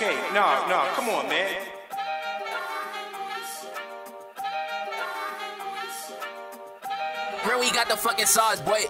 Okay, no, no, come on, man. Bro, we got the fucking sauce, boy.